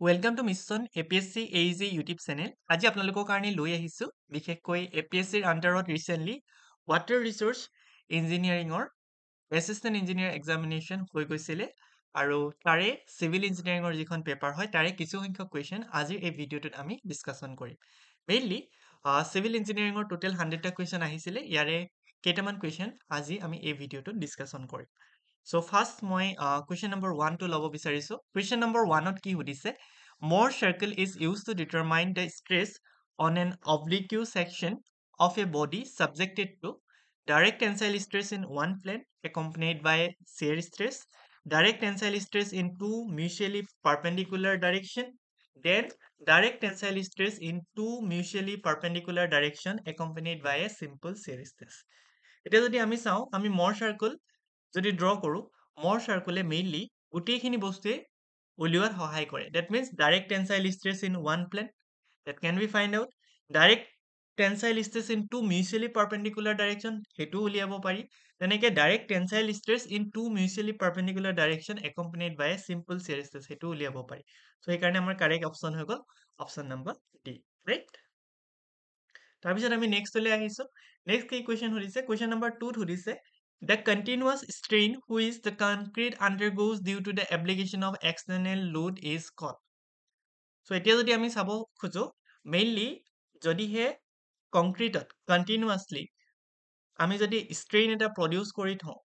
Welcome to mission A P S C A G YouTube channel আজি আপোনালোকৰ কাৰণে লৈ আহিছোঁ বিশেষকৈ এ পি এছ চিৰ আণ্ডাৰত ৰিচেণ্টলি ৱাটাৰ ৰিচোৰ্চ ইঞ্জিনিয়াৰিঙৰ এছিষ্টেণ্ট ইঞ্জিনিয়াৰ এক্সামিনেশ্যন হৈ গৈছিলে আৰু তাৰে চিভিল ইঞ্জিনিয়াৰিঙৰ যিখন পেপাৰ হয় তাৰে কিছুসংখ্যক কুৱেশ্যন আজিৰ এই ভিডিঅ'টোত আমি ডিছকাশ্যন কৰিম। মেইনলি চিভিল ইঞ্জিনিয়াৰিঙৰ টোটেল হাণ্ড্ৰেডটা কুৱেশ্যন আহিছিলে ইয়াৰে কেইটামান কুৱেশ্যন আজি আমি এই ভিডিঅ'টোত ডিছকাশ্যন কৰিম। চ' ফাৰ্ষ্ট মই কুৱেশ্যন নম্বৰ ওৱানটো ল'ব বিচাৰিছোঁ কুৱেশ্যন নম্বৰ ওৱানত কি সুধিছে more circle is used to determine the stress on an oblique section of a body subjected to direct tensile stress in one plane accompanied by shear stress, direct tensile stress in two mutually perpendicular direction, then direct tensile stress in two mutually perpendicular direction accompanied by a simple shear stress. এতিয়া যদি আমি চাওঁ আমি মৰ circle যদি draw কৰোঁ মৰ চাৰ্কলে mainly গোটেইখিনি বস্তুৱে উলিওৱাত সহায় কৰে। That means direct tensile stress in one plane that can be find out direct tensile stress in two mutually perpendicular direction সেইটো উলিয়াব পাৰি। তেনেকৈ direct tensile stress in two mutually perpendicular direction accompanied by a simple shear stress সেইটো উলিয়াব পাৰি। চ' সেইকাৰণে আমাৰ correct option হৈ গ'ল। অপশ্যন নম্বৰ ডি ৰাইট তাৰপিছত আমি নেক্সটলৈ আহিছোঁ। নেক্সট কি কুৱেশ্যন সুধিছে? কুৱেশ্যন নম্বৰ টুত সুধিছে The continuous strain which the concrete undergoes due to the application of external load is called. So এতিয়া যদি আমি চাব খোজো মেইনলি যদিহে কংক্ৰিটত কণ্টিনিউৱাছলি আমি যদি ষ্ট্ৰেইন এটা প্ৰডিউচ কৰি থওঁ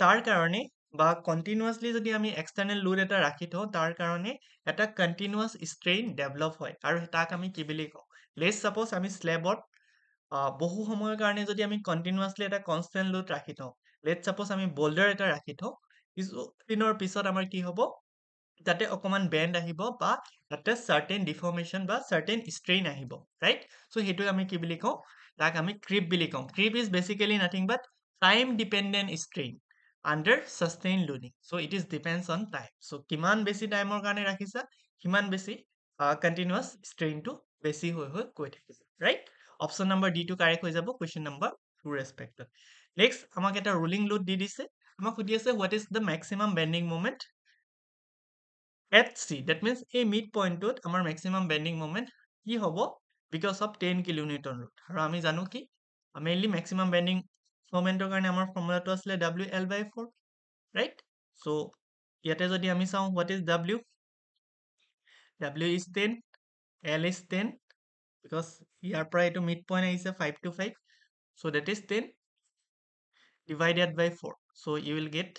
তাৰ কাৰণে বা কণ্টিনিউৱাছলি যদি আমি এক্সটাৰ্নেল লোড এটা ৰাখি থওঁ তাৰ কাৰণে এটা কণ্টিনিউৱাছ ষ্ট্ৰেইন ডেভেলপ হয় আৰু তাক আমি কি বুলি কওঁ লেট ছাপ'জ আমি স্লেবত বহু সময়ৰ কাৰণে যদি আমি কণ্টিনিউৱাছলি এটা কনষ্টেণ্ট লোড ৰাখি থওঁ লেট ছাপ'জ আমি বল্ডাৰ এটা ৰাখি থওঁ কিছুদিনৰ পিছত আমাৰ কি হ'ব? তাতে অকণমান বেণ্ড আহিব বা তাতে চাৰ্টেন ডিফৰ্মেশ্যন বা চাৰ্টেন ষ্ট্ৰেইন আহিব ৰাইট চ' সেইটোক আমি কি বুলি কওঁ? তাক আমি ক্ৰিপ বুলি কওঁ। Creep is basically nothing but time dependent strain under sustain loading so' it is depends on time so' কিমান বেছি টাইমৰ কাৰণে ৰাখিছা? সিমান বেছি কণ্টিনিউৱাছ ষ্ট্ৰেইনটো বেছি হৈ হৈ গৈ থাকিব ৰাইট অপশ্যন নম্বৰ ডি টো কাৰেক্ট হৈ যাব কুৱেশ্যন নম্বৰ টু ৰেচপেক্টত নেক্সট আমাক এটা ৰুলিং লোড দি দিছে। আমাক সুধি আছে what is the maximum bending moment at C that means এই মিড পইণ্টটোত আমাৰ মেক্সিমাম বেণ্ডিং মুমেণ্ট কি হ'ব? Because of ten kilometre root আৰু আমি জানো কি? মেইনলি মেক্সিমাম বেণ্ডিং মুমেণ্টৰ কাৰণে আমাৰ ফৰ্মুলাটো আছিলে W L by four right so' ইয়াতে যদি আমি চাওঁ what is W W is ten L is ten because ইয়াৰ পৰা এইটো মিড পইণ্ট আহিছে five two five so' that is ten divided by four so' you will get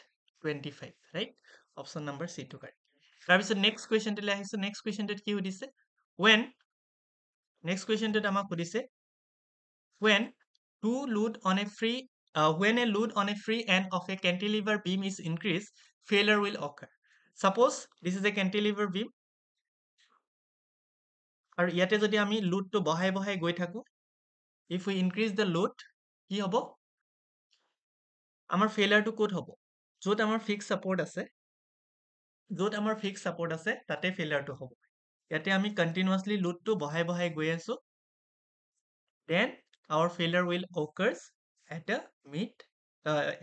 twenty five right option number C two correct তাৰপিছত next কুৱেশ্যনটোলৈ আহিছোঁ next কুৱেশ্যনটোত কি সুধিছে when next কুৱেশ্যনটোত আমাক সুধিছে when two load on a free when a load on a free end of a cantilever beam is increase failure will occur suppose this is a cantilever beam আৰু ইয়াতে যদি আমি লোডটো বঢ়াই বঢ়াই গৈ থাকোঁ if we increase the load কি হ'ব? আমাৰ ফেইলাৰটো ক'ত হ'ব? য'ত আমাৰ ফিক্স ছাপৰ্ট আছে য'ত আমাৰ ফিক্স ছাপৰ্ট আছে তাতে ফেইলাৰটো হ'ব। ইয়াতে আমি কণ্টিনিউৱাছলি লোডটো বঢ়াই বঢ়াই গৈ আছোঁ। Then our failure will occurs at the mid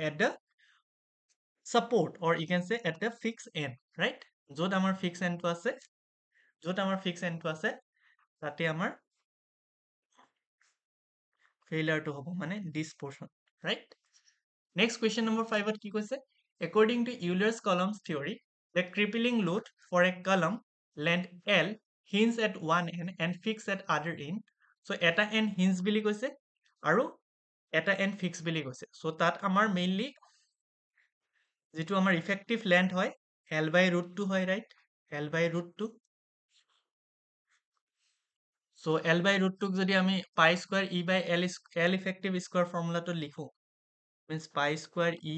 at the support or you can say at the fix end right য'ত আমাৰ ফিক্স এণ্ডটো আছে য'ত আমাৰ ফিক্স এণ্ডটো আছে তাতে আমাৰ ফেইলাৰটো হ'ব মানে this portion right next question number ফাইভত কি কৈছে? According to Euler's columns theory the crippling load for a column length L hinge at one end end fix at other end so' এটা এন হিঞ্জ বুলি কৈছে আৰু এটা N fix বুলি কৈছে। চ' তাত আমাৰ মেইনলি যিটো আমাৰ ইফেক্টিভ লেন্থ হয় এল বাই ৰুট টু হয় right L by root two so' L by ৰুটটোক যদি আমি pi square E by L L effective square ফৰ্মুলাটো লিখোঁ means pi square E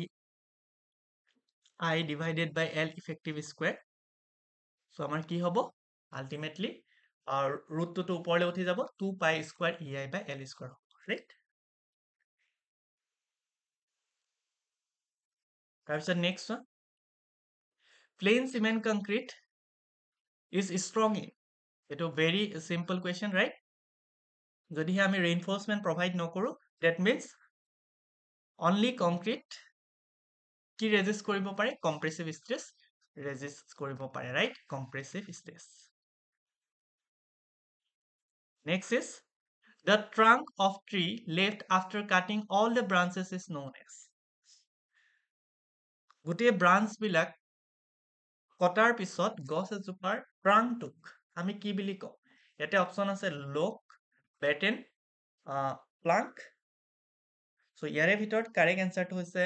I divided by L effective square so' আমাৰ কি হ'ব? Ultimately ৰুটটোতো ওপৰলৈ উঠি যাব two pi square E I by L square হ'ব ৰাইট তাৰপিছত next one plain cement concrete is strong in এইটো ভেৰি চিম্পল কুৱেশ্যন ৰাইট যদিহে আমি ৰেইনফৰ্চমেণ্ট প্ৰভাইড নকৰোঁ ডেট মিনছ অনলি কংক্ৰিট কি ৰেজিষ্ট কৰিব পাৰে? কম্প্ৰেচিভ ষ্ট্ৰেছ ৰেজিষ্ট কৰিব পাৰে right compressive stress next is the trunk of tree left after cutting all the branches is known as গোটেই branch বিলাক কটাৰ পিছত গছ এজোপাৰ ট্ৰাংকটোক আমি কি বুলি কওঁ? ইয়াতে অপশ্যন আছে লোক বেটেন প্লাংক চ' ইয়াৰে ভিতৰত কাৰেক্ট এনচাৰটো হৈছে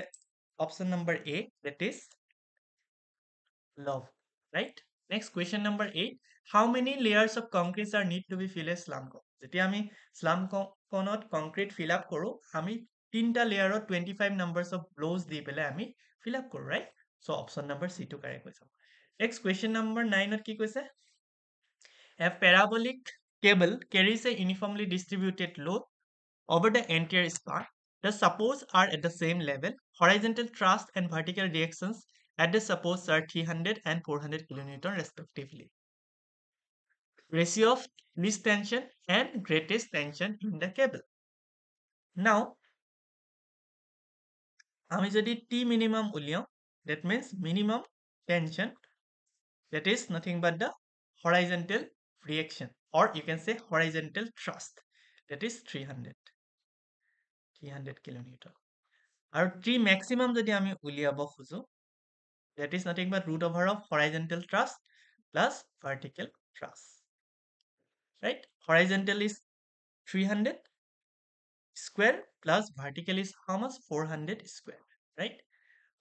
option number A that is log right next question number eight how many layers of concrete are need to be fill a slump cone যেতিয়া আমি শ্লাম কনত কংক্ৰিট ফিল আপ কৰোঁ আমি তিনিটা লেয়াৰত twenty five numbers of blows দি পেলাই আমি fill up কৰোঁ right so option number চিটো correct হৈ যাব। Next question number 9 কি কৈছে? A parabolic cable carries a uniformly distributed load over the entire span. The supports are at the same level. Horizontal thrust and vertical directions at the supports are 300 and 400 kilonewton respectively. Ratio of least tension and greatest tension in the cable. Now, আমি যদি T minimum উলিয়াও, that means minimum tension that is nothing but the horizontal reaction or you can say horizontal thrust that is 300 300 kilonewton আৰু 3 maximum যদি আমি উলিয়াব খুজো that is nothing but root over of horizontal thrust plus vertical thrust right horizontal is 300 square plus vertical is how much 400 square right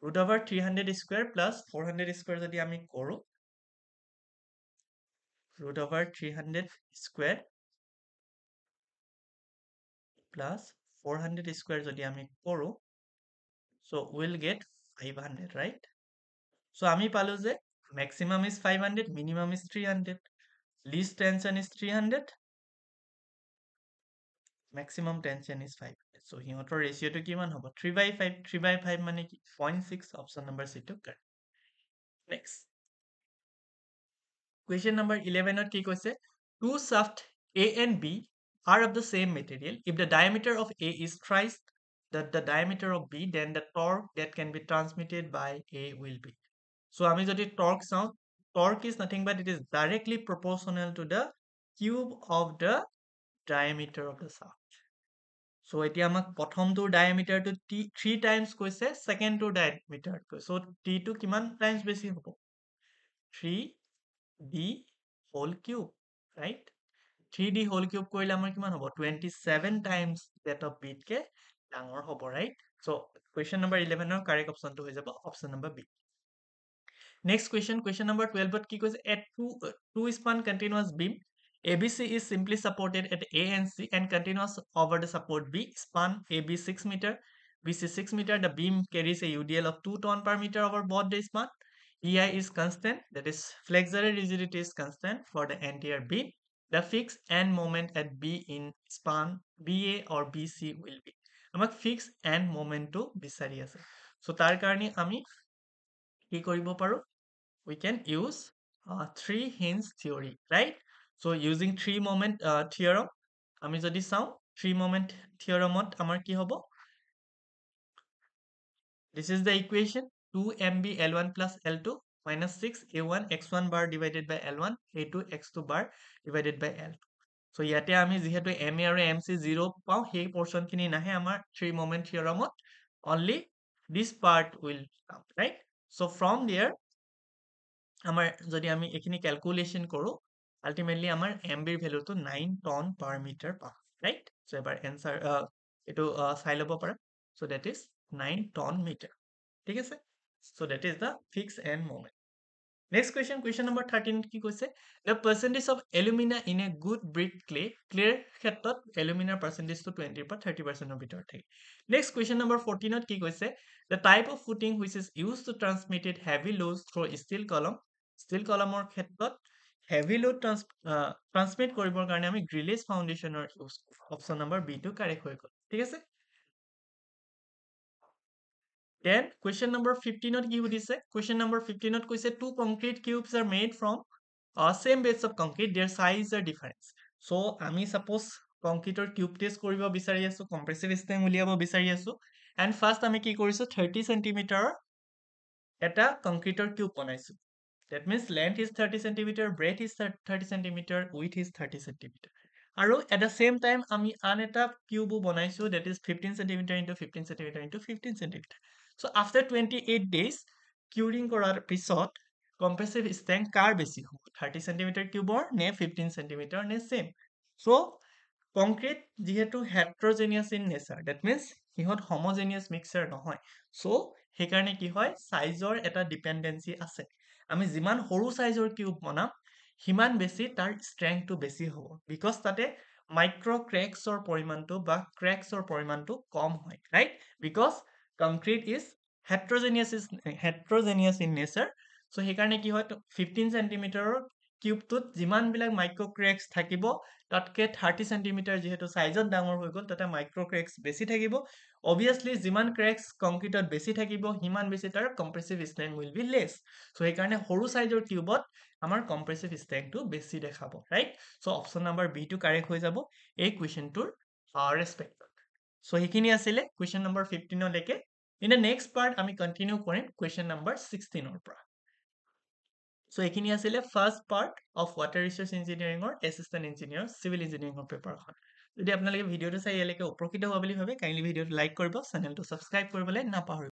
root over 300 square plus 400 square যদি আমি করো root over 300 square plus 400 square যদি আমি করো so we'll get 500 right so আমি পালো যে maximum is 500 minimum is 300 least tension is 300 maximum tension is 500 so সিহঁতৰ ৰেচিঅ'টো কিমান হ'ব 3 by 5 3 by 5 মানে কি 0.6 অপশ্যন নম্বৰ চি টো correct next Question number 11 কি কৈছে two shaft A and B are of the same material if the diameter of A is thrice the, the diameter of B then the torque that can be transmitted by A will be so আমি যদি torque চাওঁ torque is nothing but it is directly proportional to the cube of the diameter of the shaft so এতিয়া আমাক প্ৰথমটোৰ ডায়ামিটাৰটো T three times কৈছে ছেকেণ্ডটোৰ ডায়ামিটাৰতকৈ চ' টিটো কিমান times বেছি হ'ব three D whole cube, right? 3d whole cube কৰিলে আমাৰ কিমান হ'ব 27 times that of b কে ডাঙৰ হ'ব right so question number 11 ৰ correct option টো হৈ যাব option number b next question question number 12 ত কি কৈছে at two two span continuous beam ABC is simply supported at A and C and continuous over the support B span AB 6 meter BC 6 meter the beam carries a UDL of 2 ton per meter over both the span EI is constant, that is flexural rigidity is constant for the entire beam. The fixed end moment at B in span BA or BC will be. আমাক fix end মোমেণ্টটো বিচাৰি আছে so তাৰ কাৰণে আমি কি কৰিব পাৰোঁ we can use three hinge theory right so' using three moment theorem আমি যদি চাওঁ থ্ৰী মমেণ্ট থিয়ৰমত আমাৰ কি হ'ব this is the equation 2mb L1 plus L2 minus 6 A1 X1 bar divided by L1 A2 X2 bar divided by L2. So ইয়াতে আমি যিহেতু MA আৰু MC 0 পাওঁ সেই portion খিনি নাহে আমাৰ 3 moment theoremত only this part will come right so from there আমাৰ যদি আমি এইখিনি calculation কৰো ultimately আমাৰ MB ৰ value টো 9 ton per meter পাম right so এবাৰ answer এইটো চাই ল'ব পাৰা so that is 9 ton meter ঠিক আছে So that is the fixed end moment. Next question, question number 13 কি কৈছে the percentage of alumina in a good brick clay clear ক্ষেত্ৰত alumina percentage to 20 পৰা 30 percent ৰ ভিতৰত থাকে next question number 14 কি কৈছে the type of footing which is used to transmit it heavy loads through steel column steel column ৰ ক্ষেত্ৰত heavy load trans uh, transmit কৰিবৰ কাৰণে আমি ফাউণ্ডেশ্যনৰ ইউজ অপশ্যন নম্বৰ বি টো কাৰেক্ট হৈ গ'ল ঠিক আছে Then question number 15 কি সুধিছে question number 15 কৈছে two concrete cubes are made from uh, same base of concrete their size are different so আমি suppose কংক্ৰিটৰ কিউব টেষ্ট কৰিব বিচাৰি আছো কম্প্ৰেছিভ ষ্টেম উলিয়াব বিচাৰি আছো এণ্ড ফাৰ্ষ্ট আমি কি কৰিছো থাৰ্টি চেণ্টিমিটাৰৰ এটা কংক্ৰিটৰ কিউব বনাইছো That means length is 30 centimeter, breadth is 30 centimeter, width is 30 centimeter. আৰু at the same time আন এটা কিউবো বনাইছো that is 15 centimeter into 15 centimeter into 15 So after 28 days curing কৰাৰ পিছত compressive strength বেছি হ'ব 30 centimeter কিউবৰ নে 15 centimeter নে same. So concrete যিহেতু heterogeneous in nature that means সিহঁত homogeneous mixture নহয়. So সেইকাৰণে কি হয় চাইজৰ এটা ডিপেণ্ডেঞ্চি আছে আমি যিমান সৰু চাইজৰ কিউব বনাম সিমান বেছি তাৰ ষ্ট্ৰেংথটো বেছি হ'ব বিকজ তাতে মাইক্ৰ ক্ৰেকছৰ পৰিমাণটো বা ক্ৰেকছৰ পৰিমাণটো কম হয় right because concrete is heterogeneous is heterogeneous in nature so' সেইকাৰণে কি হয় ফিফটিন চেণ্টিমিটাৰৰ কিউবটোত যিমানবিলাক মাইক্ৰ ক্ৰেকছ থাকিব তাতকে থাৰ্টি চেণ্টিমিটাৰ যিহেতু চাইজত ডাঙৰ হৈ গ'ল তাতে মাইক্ৰ ক্ৰেকছ বেছি থাকিব। অভিয়াছলি যিমান ক্ৰেকছ কংক্ৰিটত বেছি থাকিব সিমান বেছি তাৰ compressive strength will be less so' সেইকাৰণে সৰু চাইজৰ কিউবত আমাৰ কম্প্ৰেচিভ ষ্ট্ৰেংথটো বেছি দেখাব ৰাইট চ' অপশ্যন নাম্বাৰ বিটো কাৰেক্ট হৈ যাব। এই কুৱেশ্যনটোৰ ৰেচপেক্টত চ' সেইখিনি আছিলে কুৱেশ্যন নম্বৰ ফিফটিনলৈকে ইন দ্য নেক্সট পাৰ্ট আমি কণ্টিনিউ কৰিম কুৱেশ্যন নম্বৰ ছিক্সটিনৰ পৰা চ' এইখিনি আছিলে first part of water research ইঞ্জিনিয়াৰিঙৰ assistant engineer civil ইঞ্জিনিয়াৰিঙৰ পেপাৰখন যদি আপোনালোকে ভিডিঅ'টো চাই ইয়ালৈকে উপকৃত হোৱা বুলি ভাবে কাইণ্ডলি ভিডিঅ'টো লাইক কৰিব চেনেলটো ছাবস্ক্ৰাইব কৰিবলৈ নাপাহৰিব